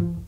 Mm-hmm.